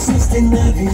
existe nadie,